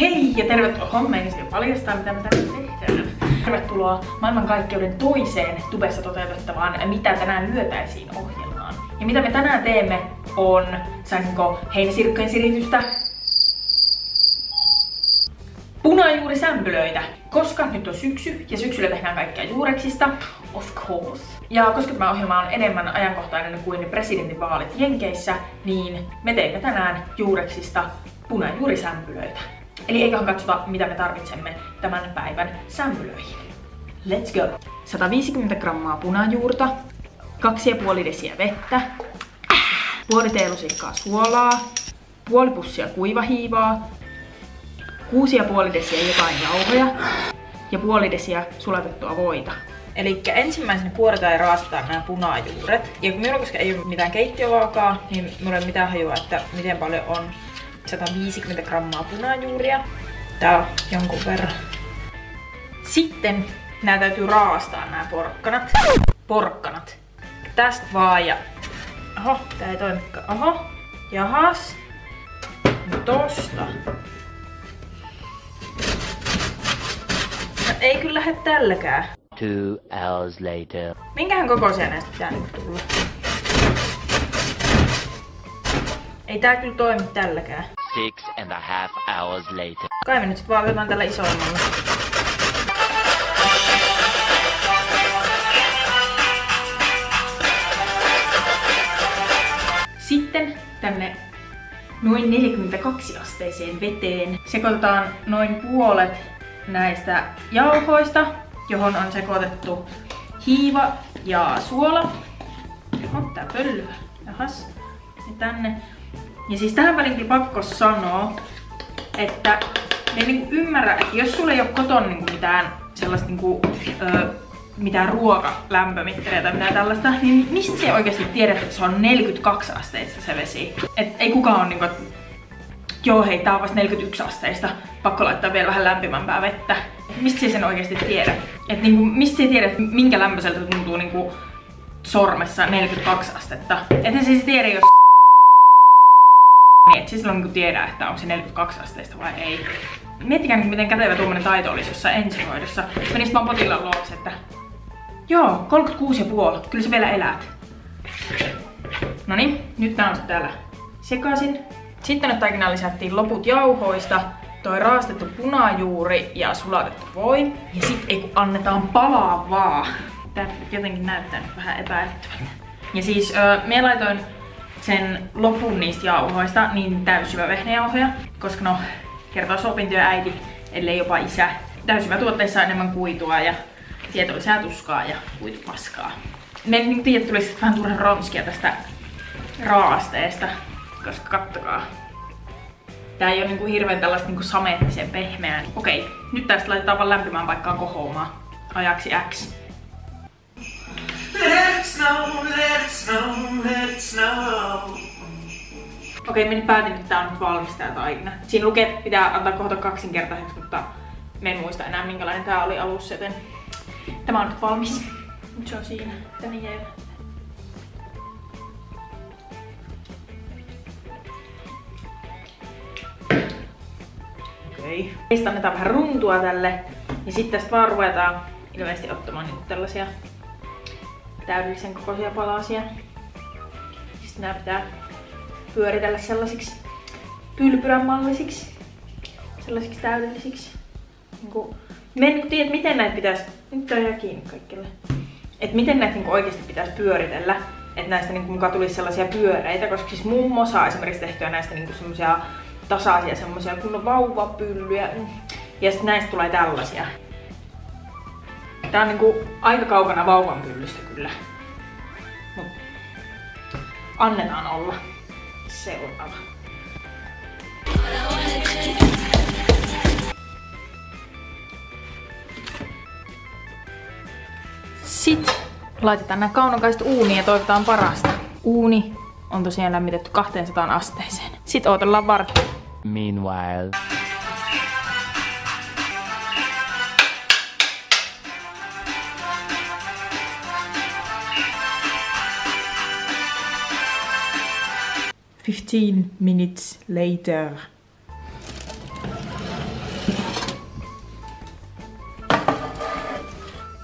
Hei ja tervetuloa hommeisiin paljastaa mitä me tänään tehdään. Tervetuloa maailmankaikkeuden toiseen tubessa toteutettavaan Mitä tänään lyötäisiin ohjelmaan. Ja mitä me tänään teemme on, saisinko heinäsirkkojen siritystä, punajuurisämpylöitä, koska nyt on syksy ja syksyllä tehdään kaikkea juureksista, of course. Ja koska tämä ohjelma on enemmän ajankohtainen kuin presidentinvaalit Jenkeissä, niin me teemme tänään juureksista punajuurisämpylöitä. Eli eiköhän katsota, mitä me tarvitsemme tämän päivän sämpylöihin. Let's go! 150 grammaa punajuurta, 2,5 desiä vettä, puoli teelusikkaa suolaa, puoli pussia kuivahiivaa, 6,5 desiä jotain jauhoja ja puoli desiä sulatettua voita. Eli ensimmäisenä kuoretaan ja raastetaan nämä punajuuret. Ja kun minulla koska ei ole mitään keittiövaakaa, niin minulla ei ole mitään hajua, että miten paljon on 150 grammaa punajuuria. Tää on jonkun verran. Sitten nää täytyy raastaa nämä porkkanat. Porkkanat. Tästä vaan ja... Oho, tää ei toimikaan. Oho, jahas. No tosta. No, ei kyllä lähde tälläkään. Two hours later. Minkähän kokoisia näistä pitää nyt tulla? Ei tää kyllä toimi tälläkään. Six and a half hours later. Kai me nyt sit vaan otetaan tällä isoimmalla. Sitten tänne noin 42 asteiseen veteen sekoitetaan noin puolet näistä jauhoista, johon on sekoitettu hiiva ja suola. Oho, tää pöllyä. Jahas. Ja tänne. Ja siis tähän väliin pakko sanoa, että me niinku ymmärrä, että jos sulla ei ole koton niinku mitään sellaista ö, mitään ruokalämpömittaria tai mitään tällaista, niin mistä se oikeasti tiedät, että se on 42 asteista se vesi? Et ei kukaan ole niinku, joo hei, tää on vasta 41 asteista, pakko laittaa vielä vähän lämpimämpää vettä. Mistä sä sen oikeasti tiedät? Et niinku, mistä sä tiedät, minkä lämpöiseltä tuntuu niinku sormessa 42 astetta? Ethän se tiedä, jos niin et se silloin niinku tiedä, että onko se 42 asteista vai ei. Miettikää niin miten kätevä tuommoinen taito olisi jossain ensihoidossa. Menis vaan potilaan luokse, että joo, 36,5, kyllä sä vielä elät. No niin, nyt tää on täällä sekaisin. Sitten nyt taikinaan lisättiin loput jauhoista, toi raastettu punajuuri ja sulatettu voi. Ja sit ei kun annetaan palaa vaan. Tää jotenkin näyttää nyt vähän epäilyttävältä. Ja siis öö, me laitoin sen lopun niistä jauhoista niin täyssyvä vehnäjauhoja, koska no kertoo opintoja äiti, ellei jopa isä. Täyssyvä tuotteissa on enemmän kuitua ja sieltä lisää tuskaa ja kuitupaskaa. Me en niin tiedä, tulisi vähän turhan romskia tästä raasteesta, koska kattokaa. Tää ei ole niinku hirveän tällaista niinku sameettisen pehmeää. Okei, nyt tästä laitetaan vaan lämpimään paikkaan kohoamaan ajaksi X. Let it Okei, mä nyt päätin, että tää on nyt valmis tää taikina. Siinä lukee, että pitää antaa kohta kaksinkertaiseksi, mutta en muista enää minkälainen tää oli alussa, joten tämä on nyt valmis. Nyt se on siinä. Tänne jäi. Okei. Okay. annetaan vähän runtua tälle. Ja sitten tästä vaan ruvetaan ilmeisesti ottamaan niinku tällaisia täydellisen kokoisia palasia. Sitten nämä pitää pyöritellä sellaisiksi pylpyrän mallisiksi, sellaisiksi täydellisiksi. Niin mä en niin tiedä, miten näitä pitäisi, nyt tää jää kiinni kaikille. Että miten näitä niin oikeasti pitäisi pyöritellä, että näistä niin mukaan tulisi sellaisia pyöreitä, koska siis mummo saa esimerkiksi tehtyä näistä niin semmoisia tasaisia semmoisia kunnon vauvapyllyjä. Ja sitten näistä tulee tällaisia. Tää on niinku aika kaukana vauvan pyllystä kyllä. Mut annetaan olla. Seuraava. Sitten laitetaan nämä kaunokaiset uuniin ja toivotaan parasta. Uuni on tosiaan lämmitetty 200 asteeseen. Sitten odotellaan vartti. Meanwhile. 15 minutes later.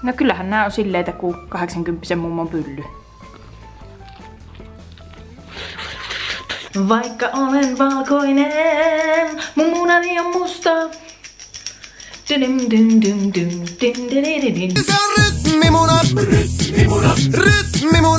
No kyllähän nämä on silleitä kuin 80 mummon pylly. Vaikka olen valkoinen, mun munani on musta. Se on rytmimuna, rytmimuna, rytmimuna.